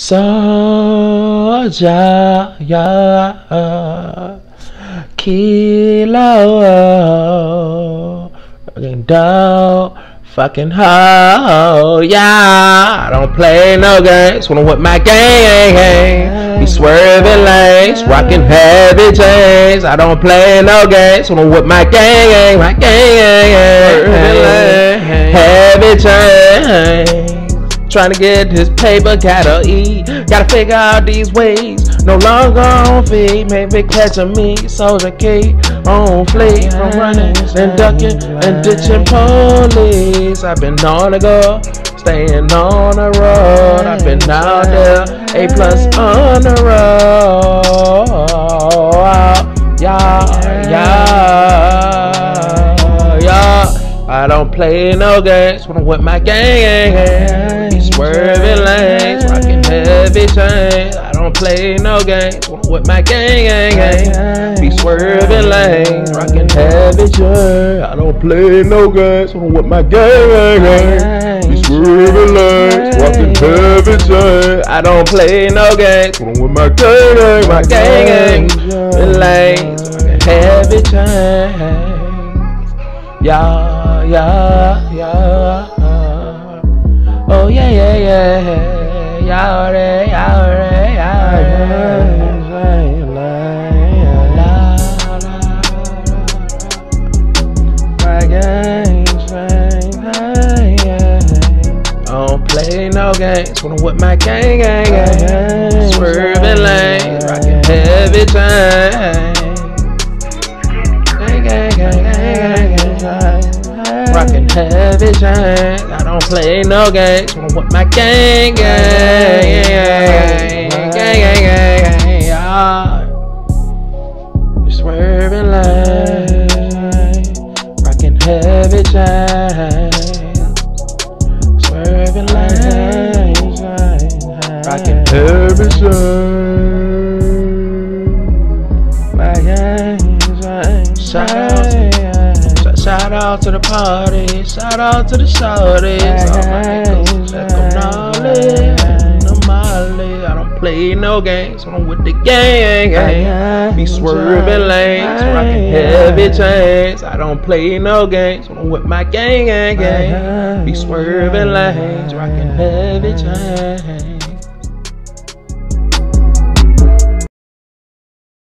Yeah, kilo, fucking dog, fucking hoe, yeah. I don't play no games. Wanna whip my gang. Be swerving lanes, rocking heavy chains. I don't play no games. Wanna whip my gang, gang, my gang, gang, gang. Heavy chains. Trying to get this paper, gotta eat. Gotta figure out these ways. No longer on feet, maybe catching me. Soldier key on fleet. From running and ducking and ditching police. I've been on the go, staying on the road. I've been out there, A plus on the road. Yeah, yeah, I don't play no games when I'm with my gang. gang. Be swerving lanes, rocking heavy chains. I don't play no games when I'm with my gang. gang. Be swerving lanes, rocking heavy chains. I don't play no games when I'm with my gang. gang. Be swerving lanes, rocking heavy chains. I don't play no games when I'm with my gang. gang. My gang, gang. lanes, rocking heavy chains. Yeah, yeah, yeah. Oh yeah, yeah, yeah. Yeah, yeah, yeah, yeah, I don't play no games when I'm with my gang, gang, gang. Swerving lanes, rocking heavy chains. Heavy chains. I don't play no games I'm with my gang, gang, gang, gang, gang, gang, gang, yeah. Swerving lanes, rocking heavy chains. Swerving lanes, rocking heavy chains. Shout out to the party, shout out to the shorties, all my niggas, check 'em gnarly, no Molly. I don't play no games when I'm with the gang, gang. Be swerving lanes, rocking heavy chains. I don't play no games when I'm with my gang, gang. Be swerving lanes, rocking heavy chains.